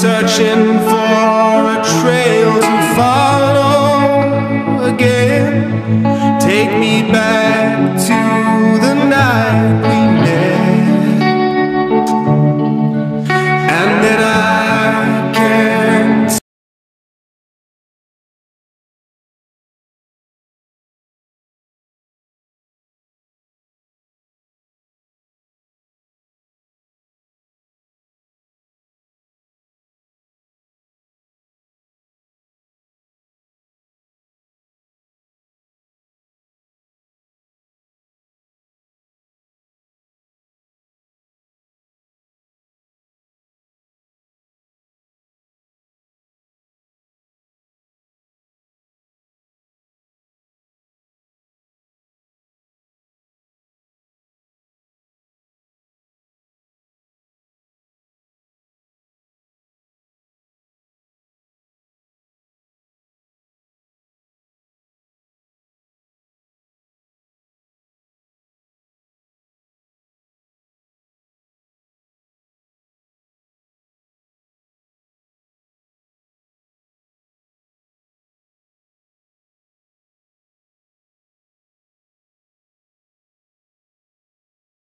searching